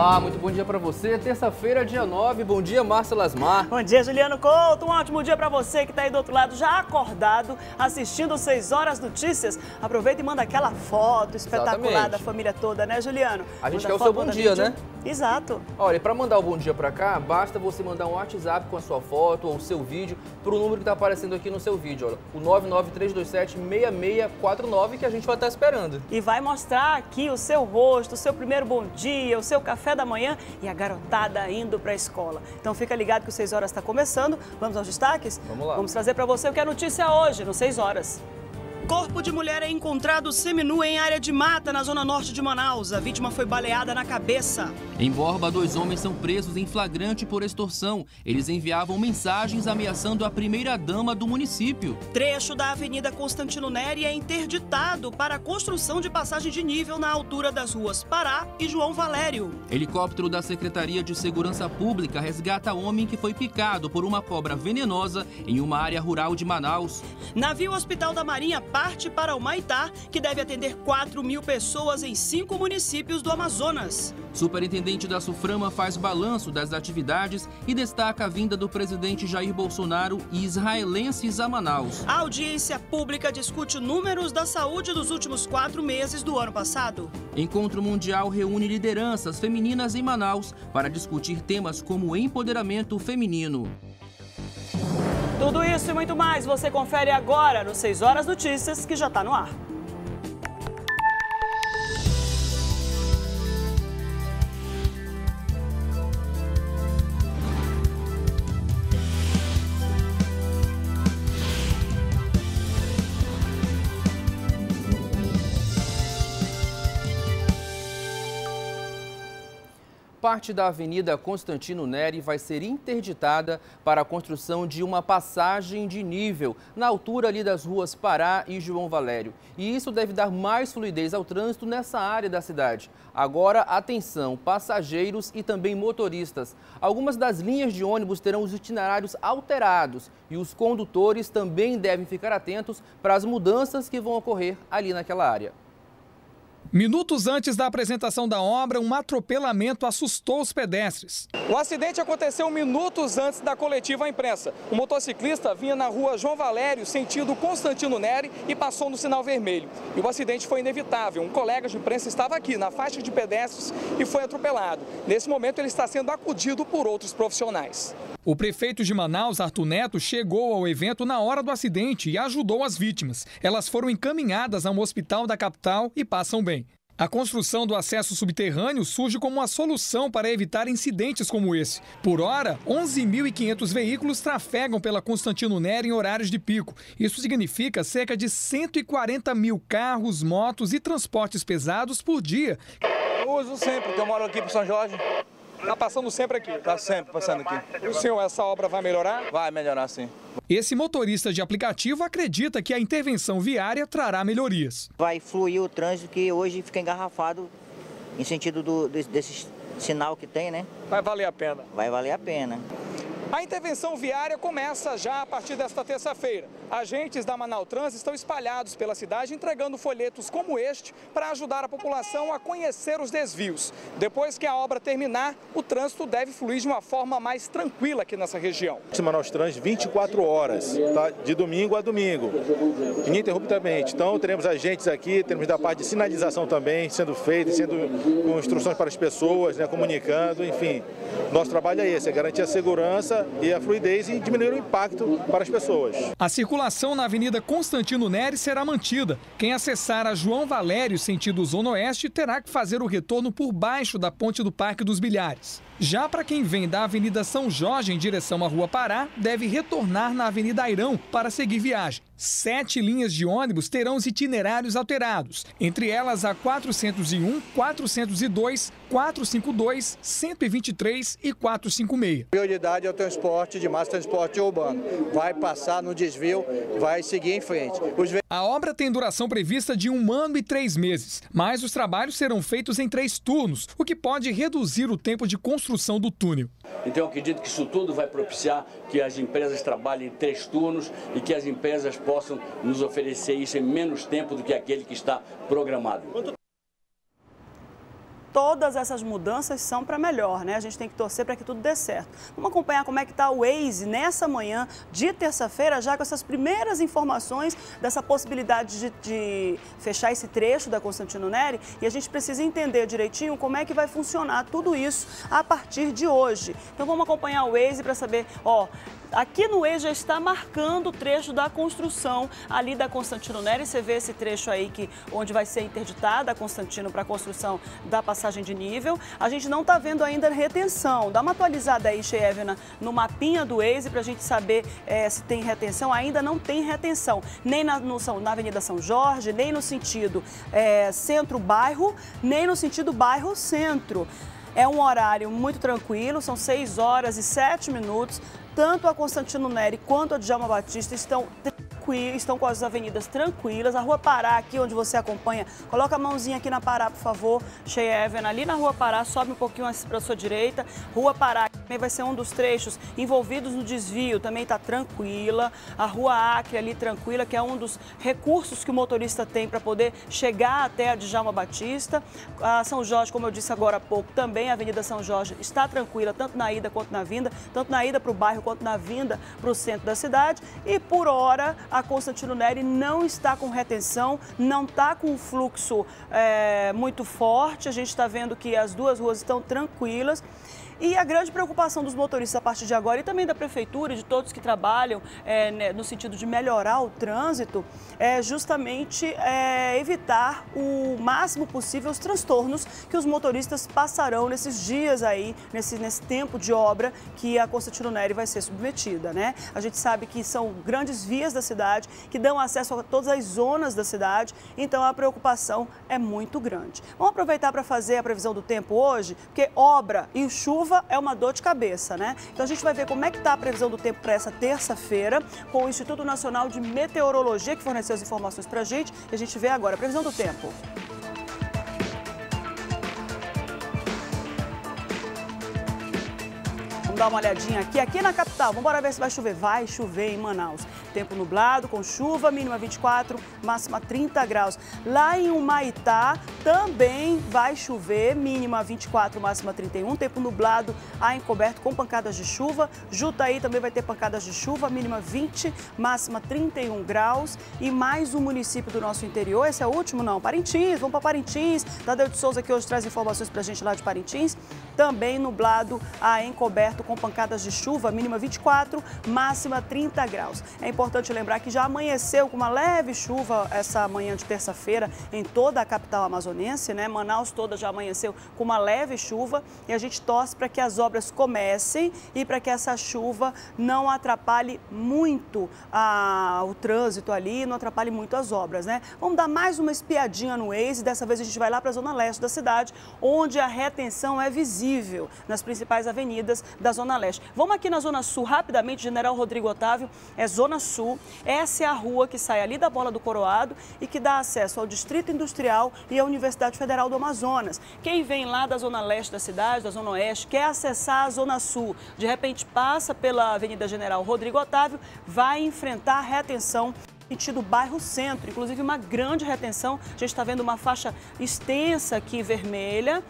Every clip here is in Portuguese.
Olá, muito bom dia para você. Terça-feira, dia 9. Bom dia, Márcia Lasmar. Bom dia, Juliano Couto. Um ótimo dia para você que está aí do outro lado, já acordado, assistindo 6 Horas Notícias. Aproveita e manda aquela foto espetacular Exatamente. da família toda, né, Juliano? A gente manda quer o seu bom dia, né? Exato. Olha, para mandar o bom dia para cá, basta você mandar um WhatsApp com a sua foto ou o seu vídeo para o número que está aparecendo aqui no seu vídeo, olha, o 993276649 que a gente vai estar tá esperando. E vai mostrar aqui o seu rosto, o seu primeiro bom dia, o seu café da manhã e a garotada indo para a escola. Então fica ligado que o 6 horas está começando. Vamos aos destaques? Vamos lá. Vamos trazer para você o que é notícia hoje, no 6 horas. Corpo de mulher é encontrado seminu em área de mata na zona norte de Manaus. A vítima foi baleada na cabeça. Em Borba, dois homens são presos em flagrante por extorsão. Eles enviavam mensagens ameaçando a primeira-dama do município. Trecho da Avenida Constantino Neri é interditado para a construção de passagem de nível na altura das ruas Pará e João Valério. Helicóptero da Secretaria de Segurança Pública resgata homem que foi picado por uma cobra venenosa em uma área rural de Manaus. Navio Hospital da Marinha parte para o Maitá, que deve atender 4 mil pessoas em cinco municípios do Amazonas. Superintendente da Suframa faz balanço das atividades e destaca a vinda do presidente Jair Bolsonaro e israelenses a Manaus. A audiência pública discute números da saúde dos últimos quatro meses do ano passado. Encontro Mundial reúne lideranças femininas em Manaus para discutir temas como empoderamento feminino. Tudo isso e muito mais você confere agora no 6 Horas Notícias, que já está no ar. Parte da Avenida Constantino Neri vai ser interditada para a construção de uma passagem de nível na altura ali das ruas Pará e João Valério. E isso deve dar mais fluidez ao trânsito nessa área da cidade. Agora, atenção, passageiros e também motoristas. Algumas das linhas de ônibus terão os itinerários alterados e os condutores também devem ficar atentos para as mudanças que vão ocorrer ali naquela área. Minutos antes da apresentação da obra, um atropelamento assustou os pedestres. O acidente aconteceu minutos antes da coletiva à imprensa. O motociclista vinha na rua João Valério, sentido Constantino Neri, e passou no sinal vermelho. E o acidente foi inevitável. Um colega de imprensa estava aqui na faixa de pedestres e foi atropelado. Nesse momento, ele está sendo acudido por outros profissionais. O prefeito de Manaus, Arthur Neto, chegou ao evento na hora do acidente e ajudou as vítimas. Elas foram encaminhadas a um hospital da capital e passam bem. A construção do acesso subterrâneo surge como uma solução para evitar incidentes como esse. Por hora, 11.500 veículos trafegam pela Constantino Neri em horários de pico. Isso significa cerca de 140 mil carros, motos e transportes pesados por dia. Eu uso sempre, porque eu moro aqui para São Jorge. Está passando sempre aqui? Está sempre passando aqui. E o senhor, essa obra vai melhorar? Vai melhorar, sim. Esse motorista de aplicativo acredita que a intervenção viária trará melhorias. Vai fluir o trânsito que hoje fica engarrafado em sentido do, desse sinal que tem, né? Vai valer a pena. Vai valer a pena. A intervenção viária começa já a partir desta terça-feira. Agentes da Trans estão espalhados pela cidade entregando folhetos como este para ajudar a população a conhecer os desvios. Depois que a obra terminar, o trânsito deve fluir de uma forma mais tranquila aqui nessa região. Manaus Trans 24 horas, tá? de domingo a domingo, ininterruptamente. Então teremos agentes aqui, teremos da parte de sinalização também sendo feita, sendo com instruções para as pessoas, né, comunicando, enfim. Nosso trabalho é esse, é garantir a segurança e a fluidez e diminuir o impacto para as pessoas. A circulação na Avenida Constantino Neres será mantida. Quem acessar a João Valério, sentido Zona Oeste, terá que fazer o retorno por baixo da ponte do Parque dos Bilhares. Já para quem vem da Avenida São Jorge em direção à Rua Pará, deve retornar na Avenida Airão para seguir viagem. Sete linhas de ônibus terão os itinerários alterados, entre elas a 401, 402, 452, 123 e 456. Prioridade é o transporte de massa, transporte urbano. Vai passar no desvio, vai seguir em frente. Os... A obra tem duração prevista de um ano e três meses, mas os trabalhos serão feitos em três turnos, o que pode reduzir o tempo de construção do túnel. Então, eu acredito que isso tudo vai propiciar que as empresas trabalhem em três turnos e que as empresas possam nos oferecer isso em menos tempo do que aquele que está programado. todas essas mudanças são para melhor, né? A gente tem que torcer para que tudo dê certo. Vamos acompanhar como é que está o Waze nessa manhã de terça-feira, já com essas primeiras informações dessa possibilidade de, de, fechar esse trecho da Constantino Neri e a gente precisa entender direitinho como é que vai funcionar tudo isso a partir de hoje. Então vamos acompanhar o Waze para saber, ó, Aqui no E já está marcando o trecho da construção ali da Constantino Neri. Você vê esse trecho aí que, onde vai ser interditada a Constantino para a construção da passagem de nível. A gente não está vendo ainda retenção. Dá uma atualizada aí, Chevena, no mapinha do Waze para a gente saber é, se tem retenção. Ainda não tem retenção, nem na, no, na Avenida São Jorge, nem no sentido é, centro-bairro, nem no sentido bairro-centro. É um horário muito tranquilo, são 6 horas e 7 minutos. Tanto a Constantino Neri quanto a Djalma Batista estão estão com as avenidas tranquilas. A Rua Pará, aqui onde você acompanha, coloca a mãozinha aqui na Pará, por favor, Cheia Even. Ali na Rua Pará, sobe um pouquinho para a sua direita. Rua Pará também vai ser um dos trechos envolvidos no desvio, também está tranquila. A Rua Acre ali tranquila, que é um dos recursos que o motorista tem para poder chegar até a Djalma Batista. A São Jorge, como eu disse agora há pouco, também a Avenida São Jorge está tranquila, tanto na ida quanto na vinda, tanto na ida para o bairro quanto na vinda para o centro da cidade. E por hora, a Constantino Neri não está com retenção, não está com um fluxo é, muito forte. A gente está vendo que as duas ruas estão tranquilas. E a grande preocupação dos motoristas a partir de agora e também da prefeitura de todos que trabalham é, né, no sentido de melhorar o trânsito é justamente é, evitar o máximo possível os transtornos que os motoristas passarão nesses dias aí, nesse, nesse tempo de obra que a Constantino Neri vai ser submetida, né? A gente sabe que são grandes vias da cidade que dão acesso a todas as zonas da cidade, então a preocupação é muito grande. Vamos aproveitar para fazer a previsão do tempo hoje, porque obra e chuva é uma dor de cabeça, né? Então a gente vai ver como é que está a previsão do tempo para essa terça-feira com o Instituto Nacional de Meteorologia que forneceu as informações para a gente e a gente vê agora a previsão do tempo. Dar uma olhadinha aqui, aqui na capital. Vamos ver se vai chover. Vai chover em Manaus. Tempo nublado, com chuva, mínima 24, máxima 30 graus. Lá em Humaitá também vai chover, mínima 24, máxima 31. Tempo nublado, a encoberto com pancadas de chuva. Jutaí também vai ter pancadas de chuva, mínima 20, máxima 31 graus. E mais um município do nosso interior, esse é o último não, Parintins, vamos para Parintins. Tadeu de Souza que hoje traz informações para a gente lá de Parintins. Também nublado, a encoberto com pancadas de chuva, mínima 24, máxima 30 graus. É importante lembrar que já amanheceu com uma leve chuva essa manhã de terça-feira em toda a capital amazonense, né? Manaus toda já amanheceu com uma leve chuva e a gente torce para que as obras comecem e para que essa chuva não atrapalhe muito a, o trânsito ali, não atrapalhe muito as obras, né? Vamos dar mais uma espiadinha no Waze, dessa vez a gente vai lá para a zona leste da cidade, onde a retenção é visível nas principais avenidas da zona leste. Vamos aqui na zona sul rapidamente, General Rodrigo Otávio, é zona sul, essa é a rua que sai ali da Bola do Coroado e que dá acesso ao Distrito Industrial e à Universidade Federal do Amazonas. Quem vem lá da zona leste da cidade, da zona oeste, quer acessar a zona sul, de repente passa pela Avenida General Rodrigo Otávio, vai enfrentar retenção sentido bairro centro, inclusive uma grande retenção. A gente está vendo uma faixa extensa aqui vermelha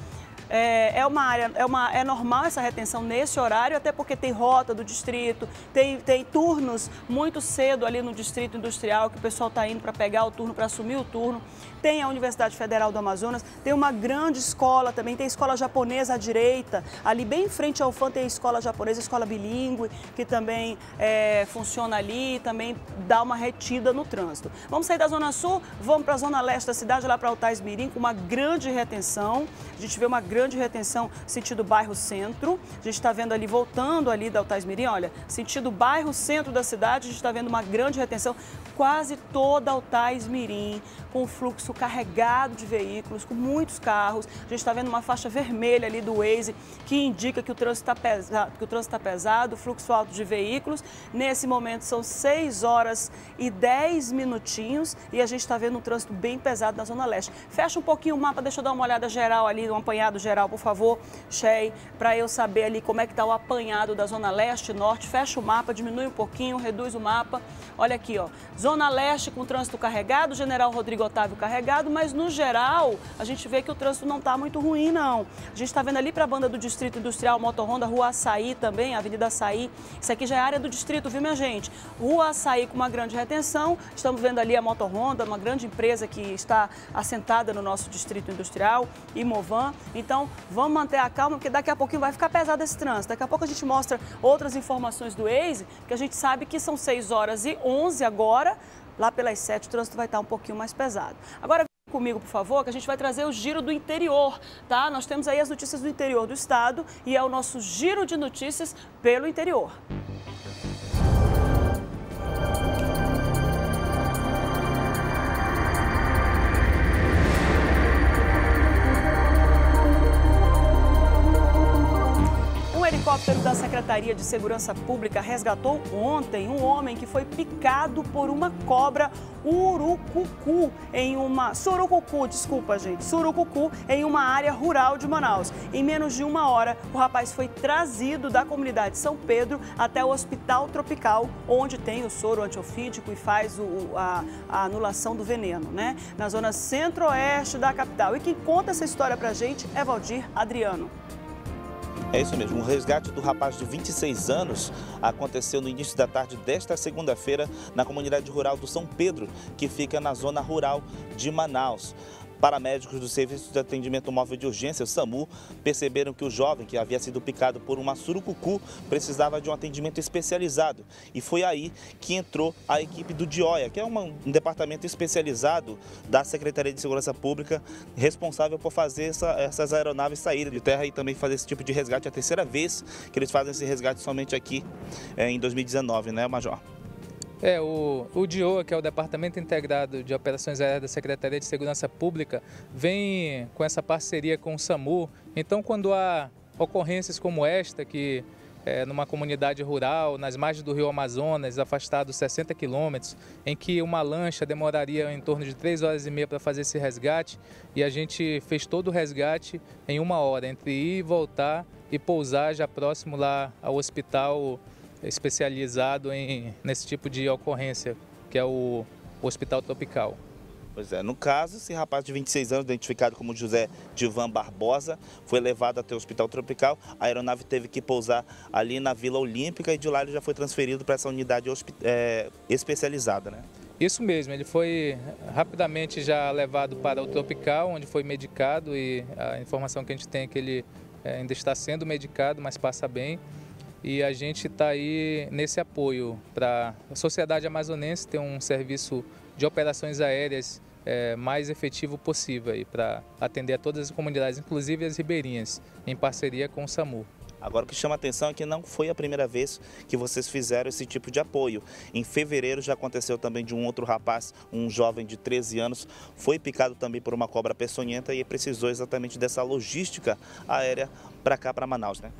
é, é uma área, é, uma, é normal essa retenção nesse horário, até porque tem rota do distrito, tem, tem turnos muito cedo ali no distrito industrial, que o pessoal está indo para pegar o turno, para assumir o turno. Tem a Universidade Federal do Amazonas, tem uma grande escola também, tem escola japonesa à direita, ali bem em frente ao FAN tem a escola japonesa, a escola bilíngue, que também é, funciona ali, também dá uma retida no trânsito. Vamos sair da Zona Sul, vamos para a Zona Leste da cidade, lá para Altais Mirim, com uma grande retenção. A gente vê uma grande grande retenção sentido bairro centro. A gente está vendo ali, voltando ali da Altais Mirim, olha, sentido bairro centro da cidade, a gente está vendo uma grande retenção, quase toda Altais Mirim, com fluxo carregado de veículos, com muitos carros. A gente está vendo uma faixa vermelha ali do Waze, que indica que o trânsito está pesado, que o trânsito está pesado, fluxo alto de veículos. Nesse momento são 6 horas e 10 minutinhos e a gente está vendo um trânsito bem pesado na Zona Leste. Fecha um pouquinho o mapa, deixa eu dar uma olhada geral ali, um apanhado geral por favor, Shei, para eu saber ali como é que está o apanhado da Zona Leste Norte. Fecha o mapa, diminui um pouquinho, reduz o mapa. Olha aqui, ó. Zona Zona Leste com trânsito carregado, General Rodrigo Otávio carregado, mas no geral a gente vê que o trânsito não está muito ruim, não. A gente está vendo ali para a banda do Distrito Industrial Motorronda, Rua Açaí também, Avenida Açaí. Isso aqui já é área do distrito, viu, minha gente? Rua Açaí com uma grande retenção. Estamos vendo ali a Motorronda, uma grande empresa que está assentada no nosso Distrito Industrial, Imovan. Então, vamos manter a calma, porque daqui a pouquinho vai ficar pesado esse trânsito. Daqui a pouco a gente mostra outras informações do Waze, que a gente sabe que são 6 horas e 11 agora. Lá pelas 7 o trânsito vai estar um pouquinho mais pesado. Agora, comigo, por favor, que a gente vai trazer o giro do interior, tá? Nós temos aí as notícias do interior do estado e é o nosso giro de notícias pelo interior. Helicóptero da Secretaria de Segurança Pública resgatou ontem um homem que foi picado por uma cobra urucucu em uma surucucu, desculpa gente, surucucu em uma área rural de Manaus. Em menos de uma hora, o rapaz foi trazido da comunidade São Pedro até o Hospital Tropical, onde tem o soro antiofídico e faz o, a, a anulação do veneno, né? Na zona centro-oeste da capital. E quem conta essa história pra gente é Valdir Adriano. É isso mesmo, o resgate do rapaz de 26 anos aconteceu no início da tarde desta segunda-feira na comunidade rural do São Pedro, que fica na zona rural de Manaus. Paramédicos do Serviço de Atendimento Móvel de Urgência, o SAMU, perceberam que o jovem, que havia sido picado por uma surucucu, precisava de um atendimento especializado. E foi aí que entrou a equipe do DIOIA, que é um departamento especializado da Secretaria de Segurança Pública, responsável por fazer essa, essas aeronaves saírem de terra e também fazer esse tipo de resgate. É a terceira vez que eles fazem esse resgate somente aqui é, em 2019, né, Major? É, o, o DIOA, que é o Departamento Integrado de Operações Aéreas da Secretaria de Segurança Pública, vem com essa parceria com o SAMU. Então, quando há ocorrências como esta, que é, numa comunidade rural, nas margens do rio Amazonas, afastado 60 quilômetros, em que uma lancha demoraria em torno de 3 horas e meia para fazer esse resgate, e a gente fez todo o resgate em uma hora, entre ir e voltar e pousar já próximo lá ao hospital especializado em, nesse tipo de ocorrência, que é o, Hospital Tropical. Pois é, no caso, esse rapaz de 26 anos, identificado como José Divan Barbosa, foi levado até o Hospital Tropical. A aeronave teve que pousar ali na Vila Olímpica e de lá ele já foi transferido para essa unidade é, especializada, né? Isso mesmo, ele foi rapidamente já levado para o Tropical, onde foi medicado e a informação que a gente tem é que ele é, ainda está sendo medicado, mas passa bem e a gente está aí nesse apoio para a sociedade amazonense ter um serviço de operações aéreas é, mais efetivo possível para atender a todas as comunidades, inclusive as ribeirinhas, em parceria com o SAMU. Agora o que chama atenção é que não foi a primeira vez que vocês fizeram esse tipo de apoio. Em fevereiro já aconteceu também de um outro rapaz, um jovem de 13 anos, foi picado também por uma cobra peçonhenta e precisou exatamente dessa logística aérea para cá, para Manaus, né?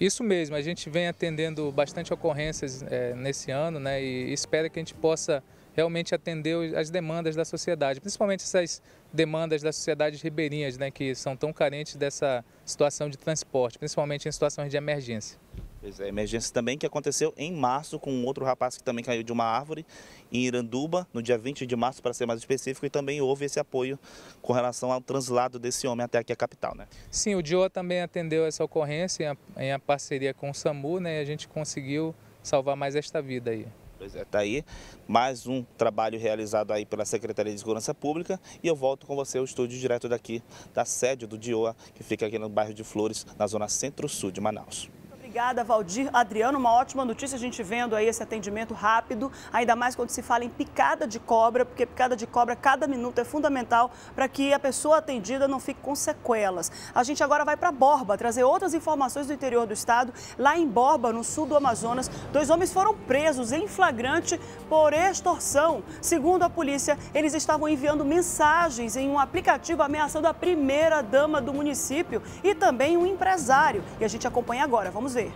Isso mesmo, a gente vem atendendo bastante ocorrências é, nesse ano né, e espera que a gente possa realmente atender as demandas da sociedade, principalmente essas demandas das sociedades ribeirinhas, né, que são tão carentes dessa situação de transporte, principalmente em situações de emergência. Pois é, emergência também que aconteceu em março com um outro rapaz que também caiu de uma árvore em Iranduba, no dia 20 de março, para ser mais específico, e também houve esse apoio com relação ao translado desse homem até aqui a capital, né? Sim, o DIOA também atendeu essa ocorrência em, em parceria com o SAMU, né? E a gente conseguiu salvar mais esta vida aí. Pois é, tá aí mais um trabalho realizado aí pela Secretaria de Segurança Pública e eu volto com você ao estúdio direto daqui da sede do DIOA, que fica aqui no bairro de Flores, na zona centro-sul de Manaus. Obrigada, Valdir. Adriano, uma ótima notícia a gente vendo aí esse atendimento rápido, ainda mais quando se fala em picada de cobra, porque picada de cobra, cada minuto é fundamental para que a pessoa atendida não fique com sequelas. A gente agora vai para Borba, trazer outras informações do interior do estado. Lá em Borba, no sul do Amazonas, dois homens foram presos em flagrante por extorsão. Segundo a polícia, eles estavam enviando mensagens em um aplicativo ameaçando a primeira dama do município e também um empresário. E a gente acompanha agora, vamos ver.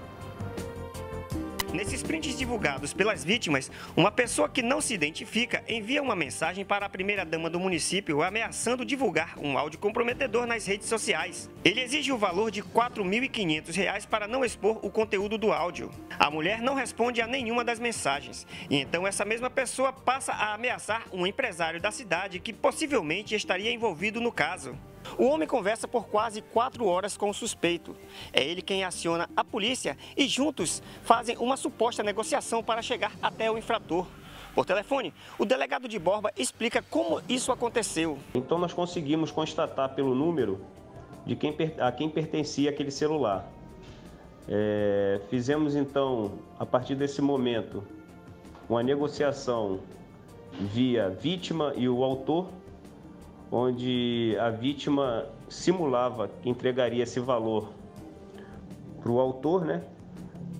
Nesses prints divulgados pelas vítimas, uma pessoa que não se identifica envia uma mensagem para a primeira-dama do município ameaçando divulgar um áudio comprometedor nas redes sociais. Ele exige o valor de R$ 4.500 para não expor o conteúdo do áudio. A mulher não responde a nenhuma das mensagens, e então essa mesma pessoa passa a ameaçar um empresário da cidade que possivelmente estaria envolvido no caso. O homem conversa por quase quatro horas com o suspeito. É ele quem aciona a polícia e juntos fazem uma suposta negociação para chegar até o infrator. Por telefone, o delegado de Borba explica como isso aconteceu. Então nós conseguimos constatar pelo número de quem, a quem pertencia aquele celular. É, fizemos então, a partir desse momento, uma negociação via vítima e o autor onde a vítima simulava que entregaria esse valor para o autor, né?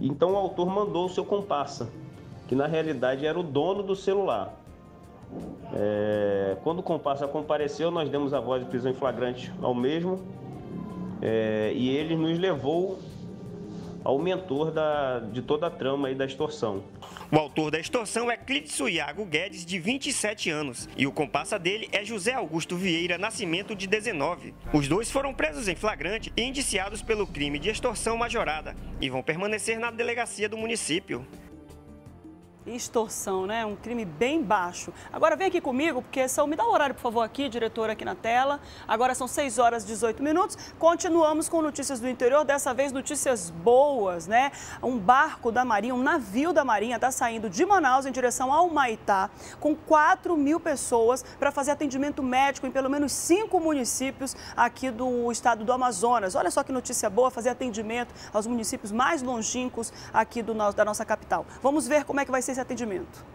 Então o autor mandou o seu comparsa, que na realidade era o dono do celular. É, quando o comparsa compareceu, nós demos a voz de prisão em flagrante ao mesmo é, e ele nos levou ao mentor da, de toda a trama e da extorsão. O autor da extorsão é Clitso Iago Guedes, de 27 anos, e o comparsa dele é José Augusto Vieira Nascimento, de 19. Os dois foram presos em flagrante e indiciados pelo crime de extorsão majorada e vão permanecer na delegacia do município extorsão, né? Um crime bem baixo. Agora vem aqui comigo, porque são. Me dá o horário, por favor, aqui, diretor, aqui na tela. Agora são 6 horas e 18 minutos. Continuamos com notícias do interior, dessa vez notícias boas, né? Um barco da Marinha, um navio da Marinha, está saindo de Manaus em direção ao Maitá, com 4 mil pessoas para fazer atendimento médico em pelo menos cinco municípios aqui do estado do Amazonas. Olha só que notícia boa, fazer atendimento aos municípios mais longínquos aqui do, da nossa capital. Vamos ver como é que vai ser esse atendimento.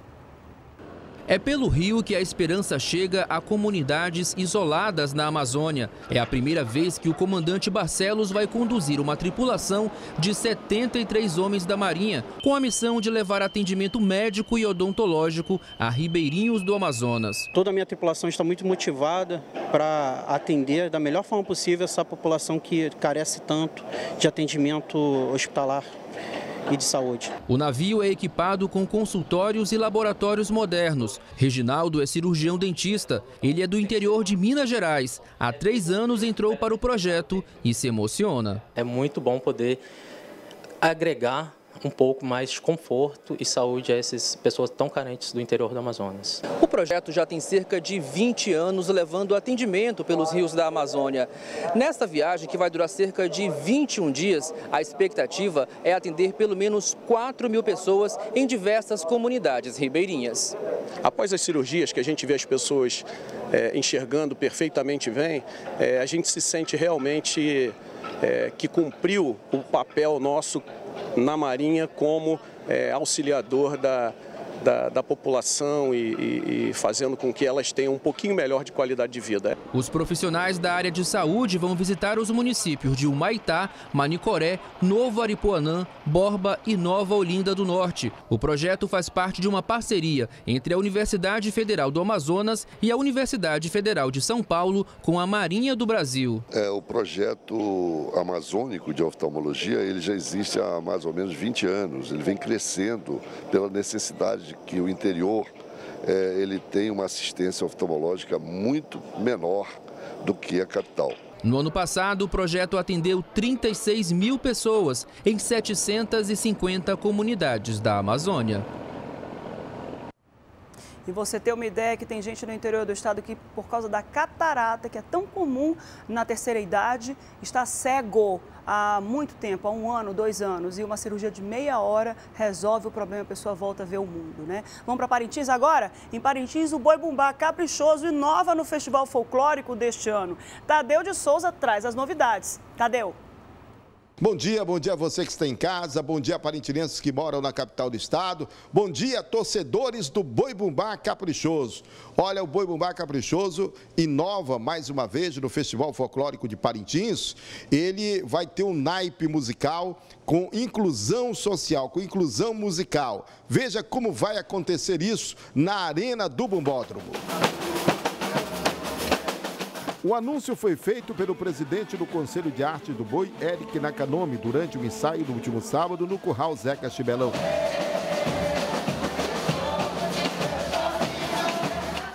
É pelo rio que a esperança chega a comunidades isoladas na Amazônia. É a primeira vez que o comandante Barcelos vai conduzir uma tripulação de 73 homens da Marinha, com a missão de levar atendimento médico e odontológico a ribeirinhos do Amazonas. Toda a minha tripulação está muito motivada para atender da melhor forma possível essa população que carece tanto de atendimento hospitalar e de saúde. O navio é equipado com consultórios e laboratórios modernos. Reginaldo é cirurgião dentista. Ele é do interior de Minas Gerais. Há três anos entrou para o projeto e se emociona. É muito bom poder agregar um pouco mais de conforto e saúde a essas pessoas tão carentes do interior do Amazonas. O projeto já tem cerca de 20 anos levando atendimento pelos rios da Amazônia. Nesta viagem, que vai durar cerca de 21 dias, a expectativa é atender pelo menos 4 mil pessoas em diversas comunidades ribeirinhas. Após as cirurgias que a gente vê as pessoas é, enxergando perfeitamente bem, é, a gente se sente realmente é, que cumpriu o papel nosso na Marinha como é, auxiliador da, da, da população e, e, e, fazendo com que elas tenham um pouquinho melhor de qualidade de vida. Os profissionais da área de saúde vão visitar os municípios de Humaitá, Manicoré, Novo Aripuanã, Borba e Nova Olinda do Norte. O projeto faz parte de uma parceria entre a Universidade Federal do Amazonas e a Universidade Federal de São Paulo com a Marinha do Brasil. É, o projeto amazônico de oftalmologia ele já existe há mais ou menos 20 anos. Ele vem crescendo pela necessidade de que o interior é, ele tem uma assistência oftalmológica muito menor do que a capital. No ano passado, o projeto atendeu 36 mil pessoas em 750 comunidades da Amazônia. E você ter uma ideia que tem gente no interior do estado que, por causa da catarata, que é tão comum na terceira idade, está cego há muito tempo, há um ano, dois anos, e uma cirurgia de meia hora resolve o problema, a pessoa volta a ver o mundo, né? Vamos para Parintins agora? Em Parintins, o Boi Bumbá Caprichoso inova no Festival Folclórico deste ano. Tadeu de Souza traz as novidades. Tadeu. Bom dia, bom dia a você que está em casa, bom dia parintinenses que moram na capital do estado, bom dia torcedores do Boi Bumbá Caprichoso. Olha, o Boi Bumbá Caprichoso inova mais uma vez no Festival Folclórico de Parintins. Ele vai ter um naipe musical com inclusão social, com inclusão musical. Veja como vai acontecer isso na Arena do Bumbódromo. O anúncio foi feito pelo presidente do Conselho de Arte do Boi, Eric Nakanomi, durante o ensaio do último sábado no Curral Zeca Chibelão.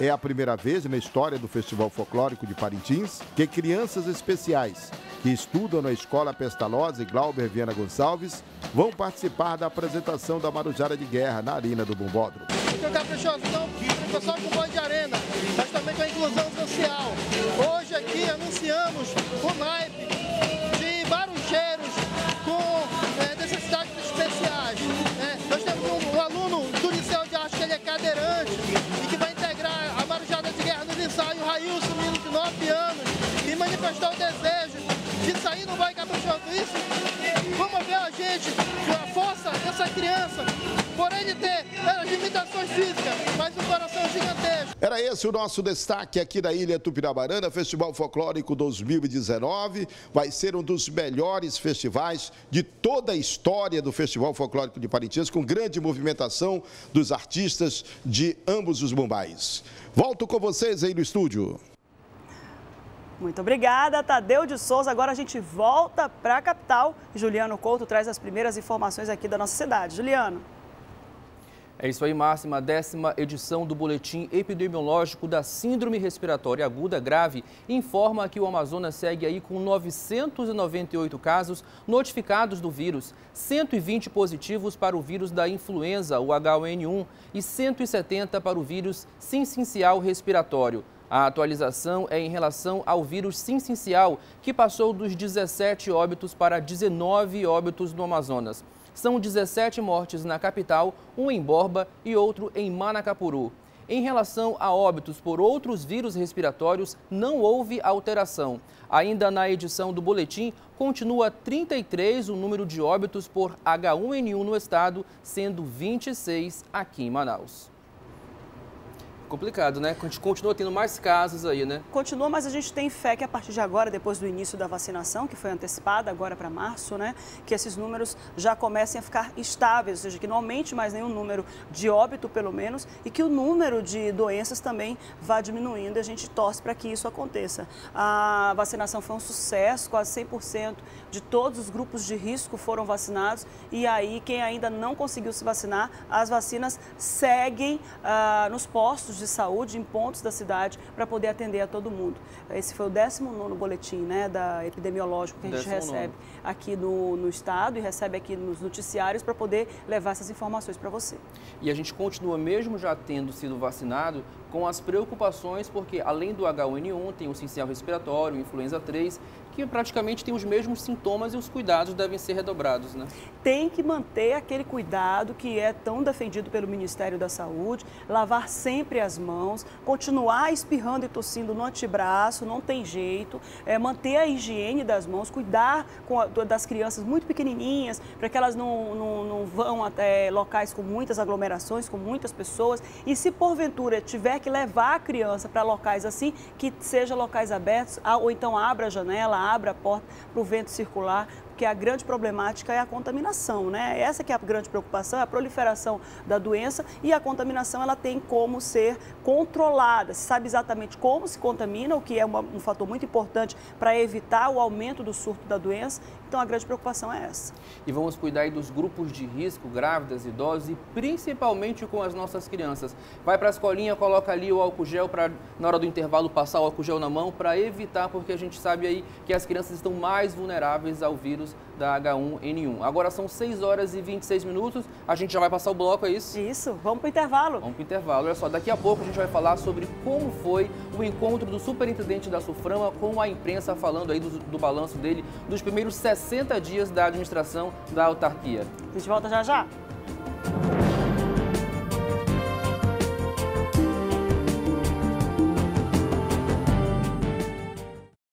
É a primeira vez na história do Festival Folclórico de Parintins que crianças especiais que estudam na Escola Pestalozzi e Glauber Viana Gonçalves vão participar da apresentação da Marujara de Guerra na Arena do Bombódromo. O caprichoso não fica só com boi de arena, mas também com a inclusão social. Hoje aqui anunciamos o naipe de barulheiros com é, necessidades especiais. É, nós temos um, um, aluno do Liceu de Arte que ele é cadeirante e que vai integrar a Marujada de Guerra nos ensaios, o Railson, menino de 9 anos, e manifestou o desejo de sair no vai caprichoso. Isso vamos ver a gente, a força dessa criança, por ele ter as limitações físicas, mas um coração gigantesco. Era esse o nosso destaque aqui da Ilha Tupirabarana, Festival Folclórico 2019. Vai ser um dos melhores festivais de toda a história do Festival Folclórico de Parintins, com grande movimentação dos artistas de ambos os Mumbais. Volto com vocês aí no estúdio. Muito obrigada, Tadeu de Souza. Agora a gente volta para a capital. Juliano Couto traz as primeiras informações aqui da nossa cidade. Juliano. É isso aí, Máxima. Décima edição do Boletim Epidemiológico da Síndrome Respiratória Aguda Grave informa que o Amazonas segue aí com 998 casos notificados do vírus, 120 positivos para o vírus da influenza, o H1N1, e 170 para o vírus sincincial respiratório. A atualização é em relação ao vírus sincincial, que passou dos 17 óbitos para 19 óbitos no Amazonas. São 17 mortes na capital, um em Borba e outro em Manacapuru. Em relação a óbitos por outros vírus respiratórios, não houve alteração. Ainda na edição do boletim, continua 33 o número de óbitos por H1N1 no estado, sendo 26 aqui em Manaus. Complicado, né? A gente continua tendo mais casos aí, né? Continua, mas a gente tem fé que a partir de agora, depois do início da vacinação, que foi antecipada agora para março, né? Que esses números já comecem a ficar estáveis, ou seja, que não aumente mais nenhum número de óbito, pelo menos, e que o número de doenças também vá diminuindo a gente torce para que isso aconteça. A vacinação foi um sucesso, quase 100% de todos os grupos de risco foram vacinados e aí quem ainda não conseguiu se vacinar, as vacinas seguem ah, nos postos de de saúde em pontos da cidade para poder atender a todo mundo. Esse foi o 19 boletim né, da epidemiológico que a gente recebe aqui no, no estado e recebe aqui nos noticiários para poder levar essas informações para você. E a gente continua, mesmo já tendo sido vacinado, com as preocupações, porque além do H1N1, tem o sincicial respiratório, influenza 3 que praticamente tem os mesmos sintomas e os cuidados devem ser redobrados, né? Tem que manter aquele cuidado que é tão defendido pelo Ministério da Saúde, lavar sempre as mãos, continuar espirrando e tossindo no antebraço, não tem jeito, é, manter a higiene das mãos, cuidar a, das crianças muito pequenininhas, para que elas não, não, não vão até locais com muitas aglomerações, com muitas pessoas, e se porventura tiver que levar a criança para locais assim, que seja locais abertos, ou então abra a janela, abra a porta para o vento circular, porque a grande problemática é a contaminação, né? Essa que é a grande preocupação, é a proliferação da doença e a contaminação ela tem como ser controlada. Se sabe exatamente como se contamina, o que é uma, um fator muito importante para evitar o aumento do surto da doença. Então a grande preocupação é essa. E vamos cuidar dos grupos de risco, grávidas, idosos e principalmente com as nossas crianças. Vai para a escolinha, coloca ali o álcool gel para na hora do intervalo passar o álcool gel na mão para evitar, porque a gente sabe aí que as crianças estão mais vulneráveis ao vírus da H1N1. Agora são 6 horas e 26 minutos, a gente já vai passar o bloco, é isso? Isso, vamos para o intervalo. Vamos para o intervalo. Olha só, daqui a pouco a gente vai falar sobre como foi o encontro do superintendente da Suframa com a imprensa, falando aí do, do balanço dele dos primeiros 60 dias da administração da autarquia. A gente volta já já.